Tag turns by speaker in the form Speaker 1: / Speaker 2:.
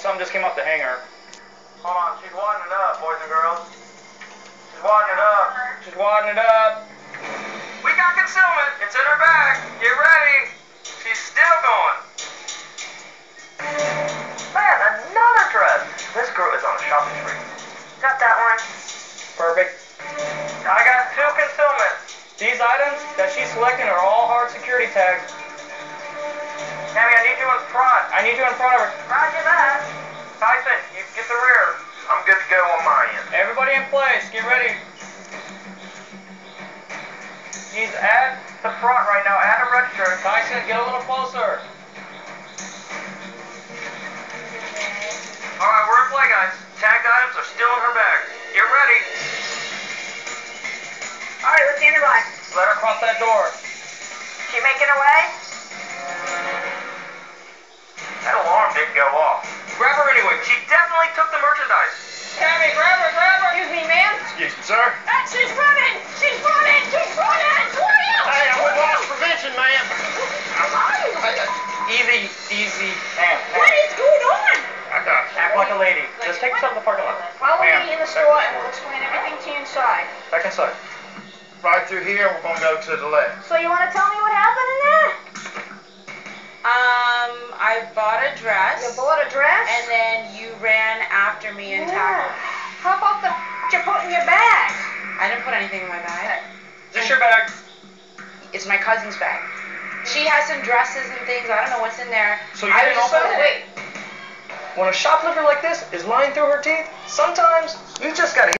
Speaker 1: something just came up to hang her.
Speaker 2: Hold on, she's wadding it up, boys and girls. She's wadding it up.
Speaker 1: She's wadding it up.
Speaker 2: We got concealment. It's in her bag. Get ready. She's still going. Man, another dress. This girl is on a shopping spree. Got that one.
Speaker 1: Perfect.
Speaker 2: I got two concealment.
Speaker 1: These items that she's selecting are all hard security tags.
Speaker 2: Tammy, I need you in front.
Speaker 1: I need you in front of her. In place. Get ready.
Speaker 2: He's at the front right now, at a register.
Speaker 1: Tyson, get a little closer.
Speaker 2: All right, we're in play, guys. Tagged items are still in her bag. Get ready.
Speaker 3: All right, let's stand by.
Speaker 1: Let her cross that door.
Speaker 3: She making her way?
Speaker 2: Sir.
Speaker 3: Ah, she's running! She's running! She's running! Quiet!
Speaker 2: Hey, I'm with loss prevention, ma'am.
Speaker 1: Easy, easy. Ma'am,
Speaker 3: What
Speaker 1: ma'am.
Speaker 3: is going on?
Speaker 2: I got.
Speaker 1: Act like a lady. Just take yourself to the parking lot.
Speaker 3: Follow
Speaker 1: Ma'am,
Speaker 3: me in the store and we'll explain everything to you inside.
Speaker 1: Back inside.
Speaker 2: Right through here, we're gonna go to the left.
Speaker 3: So you want to tell me what happened in there?
Speaker 4: Um, I bought a dress.
Speaker 3: You bought a dress?
Speaker 4: And then you ran after me and
Speaker 3: Yeah.
Speaker 4: tackled.
Speaker 3: How about the you put in your bag?
Speaker 4: I didn't put anything in my bag.
Speaker 1: Is this your bag?
Speaker 4: It's my cousin's bag. She has some dresses and things. I don't know what's in there.
Speaker 1: So you
Speaker 4: I
Speaker 1: didn't
Speaker 4: just
Speaker 1: open
Speaker 4: opened
Speaker 1: it?
Speaker 4: Wait.
Speaker 1: When a shoplifter like this is lying through her teeth, sometimes you just gotta